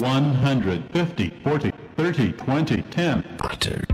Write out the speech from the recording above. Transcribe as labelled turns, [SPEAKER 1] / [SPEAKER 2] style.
[SPEAKER 1] 150, 40, 30, 20, 10.